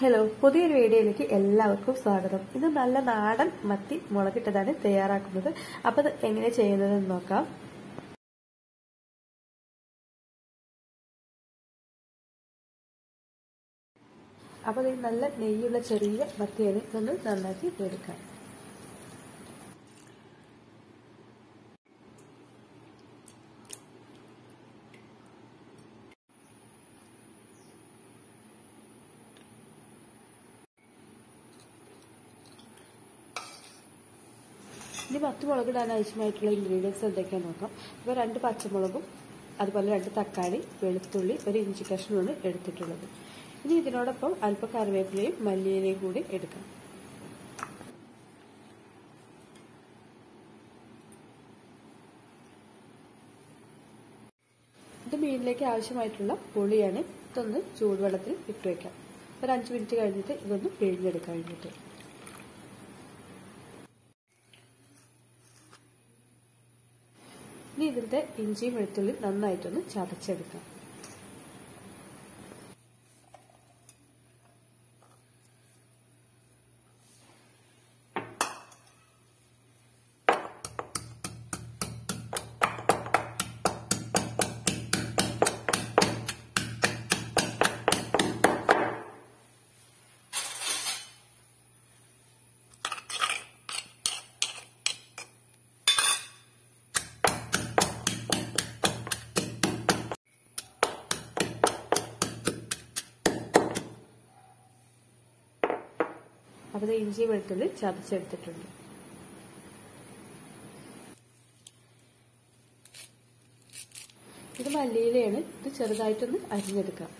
Hello പുതിയൊരു വീഡിയോയിലേക്ക് എല്ലാവർക്കും സ്വാഗതം. ഇത് നല്ല നാടൻ മത്തി മുളകിട്ടതാണ് തയ്യാറാക്കുന്നത്. അപ്പോൾ അത് എങ്ങനെ ചെയ്യുന്നതെന്ന് നോക്കാം. അപ്പോൾ ഇത് നല്ല നെയ്യുള്ള ചെറിയ മത്തിയാണ് ഇതൊന്ന് നന്നാക്കി എടുക്കാം. ഇനി പത്ത് മുളക് ഇടാൻ ആവശ്യമായിട്ടുള്ള ഇൻഗ്രീഡിയൻസ് എന്തൊക്കെയാണെന്ന് നോക്കാം. ഇപ്പോൾ രണ്ട് പച്ചമുളകും അതുപോലെ രണ്ട് തക്കാളി വെളുത്തുള്ളി ഒരു ഇഞ്ചി കഷ്ണമാണ് എടുത്തിട്ടുള്ളത്. ഇനി ഇതിനോടൊപ്പം അല്പ കറിവേപ്പിലയും മല്ലിയിലയും കൂടി എടുക്കാം. ഇത് മീനിലേക്ക് ആവശ്യമായിട്ടുള്ള പുളിയാണ് ഇതൊന്ന് ചൂടുവെള്ളത്തിൽ ഇട്ട് ഒരു അഞ്ച് മിനിറ്റ് കഴിഞ്ഞിട്ട് ഇതൊന്ന് പിഴിഞ്ഞെടുക്കാൻ വേണ്ടിയിട്ട്. ഇനി ഇതിന്റെ ഇഞ്ചിയും വെളുത്തുള്ളി നന്നായിട്ടൊന്ന് ചതച്ചെടുക്കാം. അപ്പോൾ ഇഞ്ചി വെളുത്തുള്ളി ചതച്ചെടുത്തിട്ടുണ്ട്. ഇത് മല്ലിയിലയാണ് ഇത് ചെറുതായിട്ടൊന്ന് അരിഞ്ഞെടുക്കാം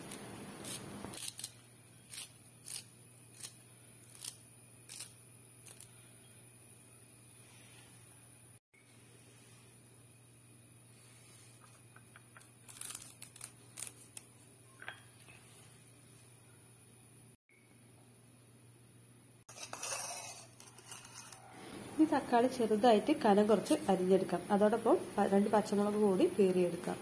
തക്കാളി ചെറുതായിട്ട് കനം കുറച്ച് അരിഞ്ഞെടുക്കാം. അതോടൊപ്പം രണ്ട് പച്ചമുളക് കൂടി കീറിയെടുക്കാം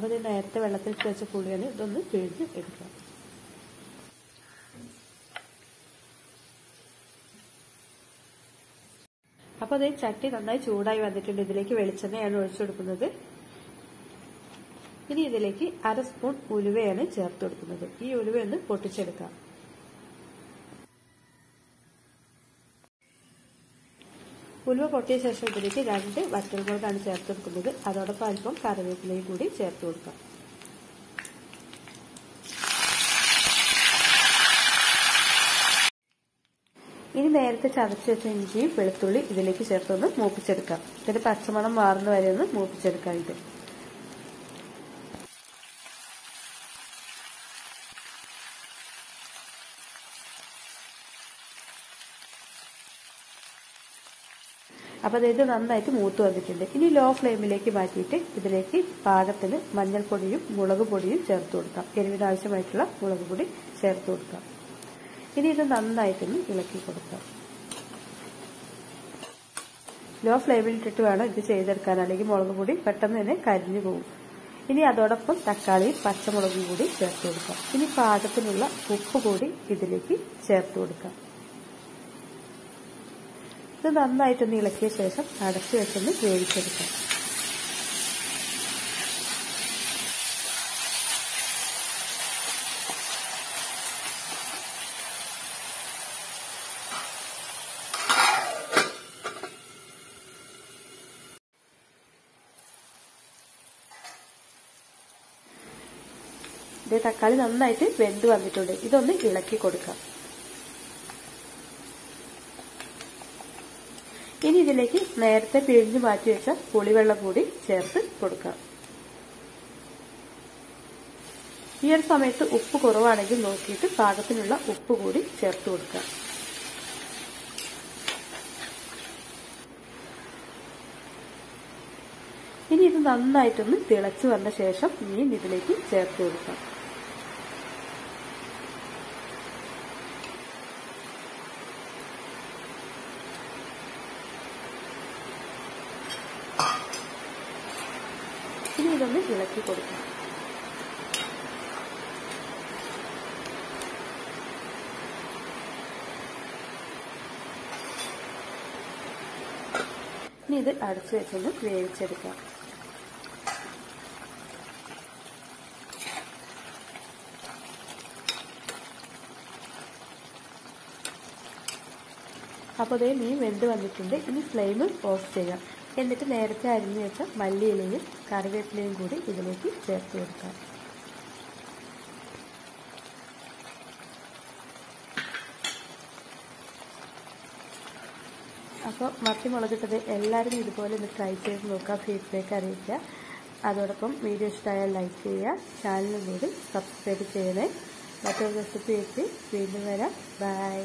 അപ്പോൾ ഇത് നേരത്തെ വെള്ളത്തിൽ വെച്ച പുളിയാണ് ഇതൊന്ന് പിഴിഞ്ഞ് എടുക്കുക. അപ്പോൾ അതേ ചട്ടി നന്നായി ചൂടായി വന്നിട്ടുണ്ട്. ഇതിലേക്ക് വെളിച്ചെണ്ണയാണ് ഒഴിച്ചു കൊടുക്കുന്നത്. ഇനി ഇതിലേക്ക് അര സ്പൂൺ ഉലുവയാണ് ചേർത്ത് കൊടുക്കുന്നത്. ഈ ഉലുവ ഒന്ന് പൊട്ടിച്ചെടുക്കാം. ഉലുവ പൊട്ടിയ ശേഷം ഇതിലേക്ക് രണ്ട് വറ്റൽമുളകാണ് ചേർത്ത് കൊടുക്കുന്നത്. അതോടൊപ്പം അല്പം കറിവേപ്പിലയും കൂടി ചേർത്ത് കൊടുക്കാം. ഇനി നേരത്തെ ചതച്ച് വെച്ച ഇഞ്ചിയും വെളുത്തുള്ളി ഇതിലേക്ക് ചേർത്തൊന്ന് മൂപ്പിച്ചെടുക്കാം. ഇതിന്റെ പച്ചമണം മാറുന്ന വരെ ഒന്ന് മൂപ്പിച്ചെടുക്കാം ഇത് അപ്പോൾ ഇത് നന്നായിട്ട് മൂത്ത് വന്നിട്ടുണ്ട്. ഇനി ലോ ഫ്ലെയിമിലേക്ക് മാറ്റിയിട്ട് ഇതിലേക്ക് പാകത്തിന് മഞ്ഞൾപ്പൊടിയും മുളക് പൊടിയും ചേർത്ത് കൊടുക്കാം. എരിവിന് ആവശ്യമായിട്ടുള്ള മുളക് പൊടി ചേർത്ത് കൊടുക്കാം. ഇനി ഇത് നന്നായിട്ടൊന്ന് ഇളക്കി കൊടുക്കാം. ലോ ഫ്ലെയിമിൽ ഇട്ടിട്ട് വേണം ഇത് ചെയ്തെടുക്കാൻ. അല്ലെങ്കിൽ മുളക് പൊടി പെട്ടെന്ന് തന്നെ കരിഞ്ഞു പോകും. ഇനി അതോടൊപ്പം തക്കാളിയും പച്ചമുളകും കൂടി ചേർത്ത് കൊടുക്കാം. ഇനി പാകത്തിനുള്ള ഉപ്പ് കൂടി ഇതിലേക്ക് ചേർത്ത് കൊടുക്കാം. ഇത് നന്നായിട്ടൊന്ന് ഇളക്കിയ ശേഷം അടച്ചു വെച്ചൊന്ന് വേവിച്ചെടുക്കാം. ഇത് തക്കാളി നന്നായിട്ട് വെന്ത് വന്നിട്ടുണ്ട്. ഇതൊന്ന് ഇളക്കി കൊടുക്കാം. ഇനി ഇതിലേക്ക് നേരത്തെ പിഴിഞ്ഞ് മാറ്റി വെച്ച പുളിവെള്ളം കൂടി ചേർത്ത് കൊടുക്കാം. ഈ ഒരു സമയത്ത് ഉപ്പ് കുറവാണെങ്കിൽ നോക്കിയിട്ട് പാകത്തിനുള്ള ഉപ്പ് കൂടി ചേർത്ത് കൊടുക്കാം. ഇനി ഇത് നന്നായിട്ടൊന്ന് തിളച്ചു വന്ന ശേഷം മീൻ ഇതിലേക്ക് ചേർത്ത് കൊടുക്കാം. ഇനി ഇതൊന്ന് ഇളക്കി കൊടുക്കണം. ഇനി ഇത് അടച്ചു വെച്ചൊന്ന് വേവിച്ചെടുക്കാം. അപ്പോൾ അതേ മീൻ വെന്ത് വന്നിട്ടുണ്ട്. ഇനി ഫ്ലെയിം ഓഫ് ചെയ്യാം. എന്നിട്ട് നേരത്തെ അരിഞ്ഞു വെച്ച മല്ലിയിലയും കറിവേപ്പിലയും കൂടി ഇതിലേക്ക് ചേർത്ത് കൊടുക്കാം. അപ്പോൾ മത്തി മുളകിട്ടത് എല്ലാവരും ഇതുപോലെ ഒന്ന് ട്രൈ ചെയ്ത് നോക്കുക ഫീഡ്ബാക്ക് അറിയിക്കുക. അതോടൊപ്പം വീഡിയോ ഇഷ്ടമായാൽ ലൈക്ക് ചെയ്യുക ചാനലും കൂടി സബ്സ്ക്രൈബ് ചെയ്യണേ. മറ്റൊരു ദിവസത്തേക്ക് വീണ്ടും വരാം. ബൈ